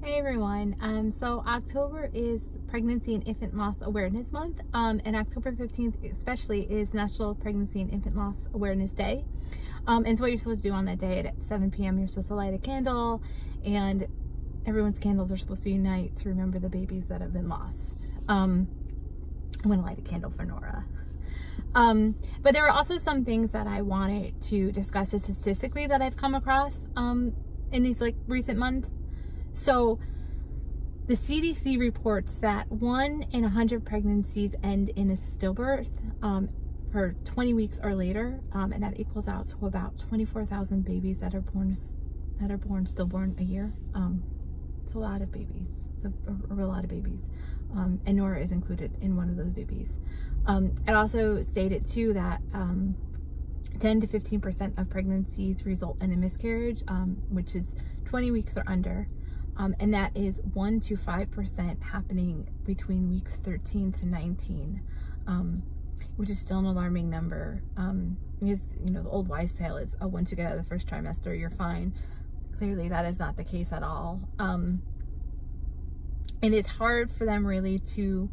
Hey everyone, um, so October is Pregnancy and Infant Loss Awareness Month, um, and October 15th especially is National Pregnancy and Infant Loss Awareness Day. Um, and so what you're supposed to do on that day at 7 p.m. you're supposed to light a candle, and everyone's candles are supposed to unite to remember the babies that have been lost. Um, I'm gonna light a candle for Nora. Um, but there are also some things that I wanted to discuss statistically that I've come across um, in these like recent months so the CDC reports that one in a hundred pregnancies end in a stillbirth um, for 20 weeks or later, um, and that equals out to about 24,000 babies that are born that are born stillborn a year. Um, it's a lot of babies. It's a, a, lot of babies. Um, and Nora is included in one of those babies. Um, it also stated too that um, 10 to 15% of pregnancies result in a miscarriage, um, which is 20 weeks or under. Um, and that is 1 to 5% happening between weeks 13 to 19, um, which is still an alarming number. Um, because, you know, the old wise tale is, oh, once you get out of the first trimester, you're fine. Clearly, that is not the case at all. Um, and it's hard for them really to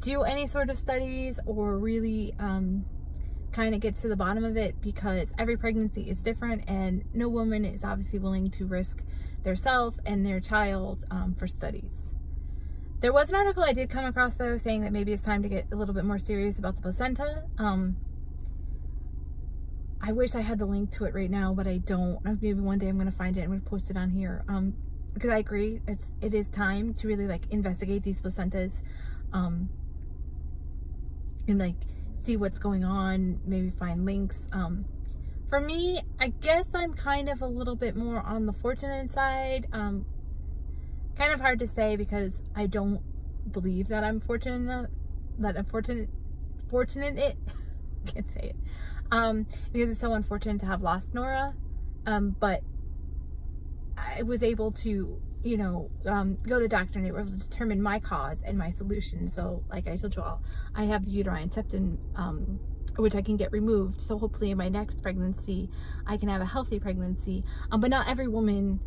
do any sort of studies or really um, kind of get to the bottom of it because every pregnancy is different and no woman is obviously willing to risk their self and their child um, for studies. There was an article I did come across though saying that maybe it's time to get a little bit more serious about the placenta. Um, I wish I had the link to it right now, but I don't. Maybe one day I'm going to find it and I'm going to post it on here. Um, because I agree, it's, it is time to really like investigate these placentas. Um, and like see what's going on, maybe find links. Um, for me, I guess I'm kind of a little bit more on the fortunate side. Um, kind of hard to say because I don't believe that I'm fortunate enough, that I'm fortunate, fortunate it, can't say it, um, because it's so unfortunate to have lost Nora. Um, but I was able to, you know, um, go to the doctor and it will determine my cause and my solution. So like I told you all, I have the uterine septum, um, which I can get removed. So hopefully in my next pregnancy, I can have a healthy pregnancy. Um, but not every woman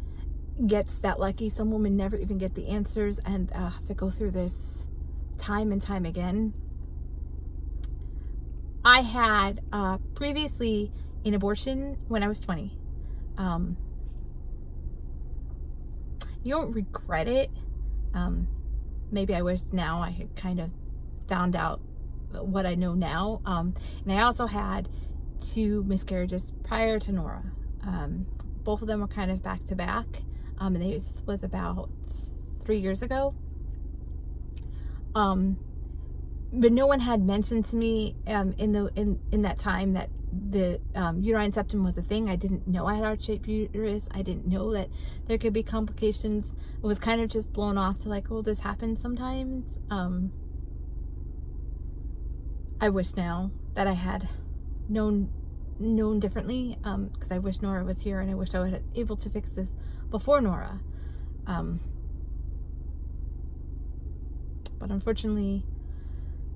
gets that lucky. Some women never even get the answers and uh, have to go through this time and time again. I had uh, previously an abortion when I was 20. Um, you don't regret it. Um, maybe I wish now I had kind of found out what I know now. Um, and I also had two miscarriages prior to Nora. Um, both of them were kind of back to back. Um, and they was about three years ago. Um, but no one had mentioned to me um, in the in in that time that the um, uterine septum was a thing. I didn't know I had heart-shaped uterus. I didn't know that there could be complications. It was kind of just blown off to like, oh, this happens sometimes. Um, I wish now that I had known known differently because um, I wish Nora was here and I wish I was able to fix this before Nora. Um, but unfortunately,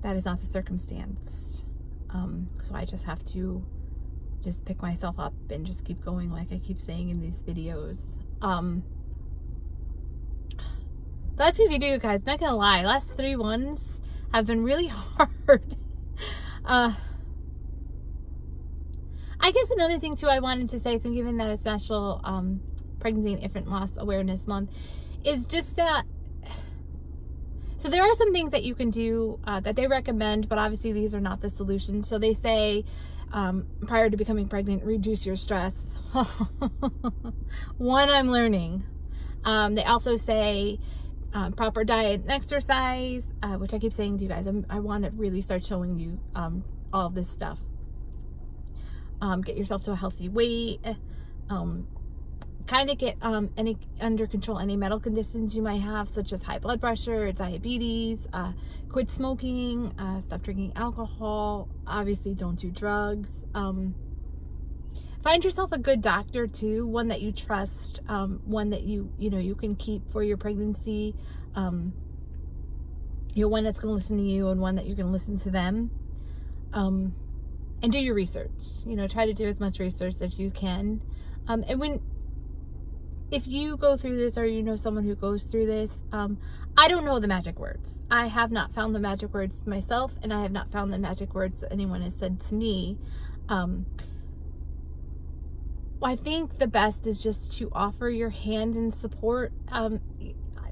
that is not the circumstance. Um, so I just have to just pick myself up and just keep going like I keep saying in these videos. Um, last few videos, guys, not gonna lie, last three ones have been really hard. Uh, I guess another thing too I wanted to say, so given that it's National um, Pregnancy and Infant Loss Awareness Month, is just that. So there are some things that you can do uh, that they recommend, but obviously these are not the solution. So they say um, prior to becoming pregnant, reduce your stress. One I'm learning. Um, they also say um, proper diet and exercise, uh, which I keep saying to you guys, I'm, i want to really start showing you um, all of this stuff. Um, get yourself to a healthy weight. Um, kind of get um, any under control any medical conditions you might have, such as high blood pressure, diabetes, uh, quit smoking, uh, stop drinking alcohol. Obviously, don't do drugs. Um, find yourself a good doctor too one that you trust um, one that you you know you can keep for your pregnancy um, you know one that's going to listen to you and one that you're going to listen to them um, and do your research you know try to do as much research as you can um, and when if you go through this or you know someone who goes through this, um, I don't know the magic words. I have not found the magic words myself, and I have not found the magic words anyone has said to me. Um, I think the best is just to offer your hand and support. Um,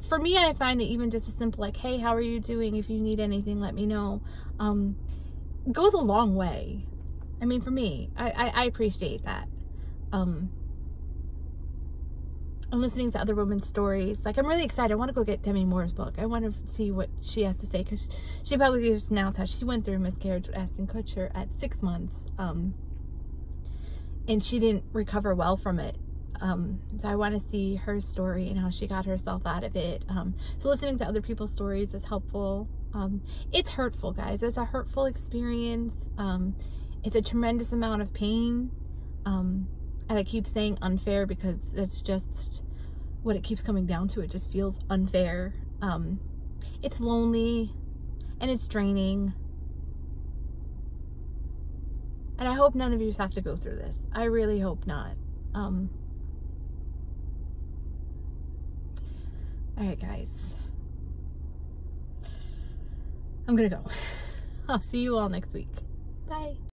for me, I find it even just as simple like, hey, how are you doing? If you need anything, let me know. Um, goes a long way. I mean, for me, I, I, I appreciate that. I'm listening to other women's stories. Like, I'm really excited. I want to go get Demi Moore's book. I want to see what she has to say because she publicly just announced how she went through a miscarriage with Ashton Kutcher at six months. Um, and she didn't recover well from it. Um, so I want to see her story and how she got herself out of it. Um, so listening to other people's stories is helpful. Um, it's hurtful, guys. It's a hurtful experience. Um, it's a tremendous amount of pain. Um, and I keep saying unfair because it's just what it keeps coming down to. It just feels unfair. Um, it's lonely and it's draining. And I hope none of you have to go through this. I really hope not. Um, all right, guys. I'm gonna go. I'll see you all next week. Bye.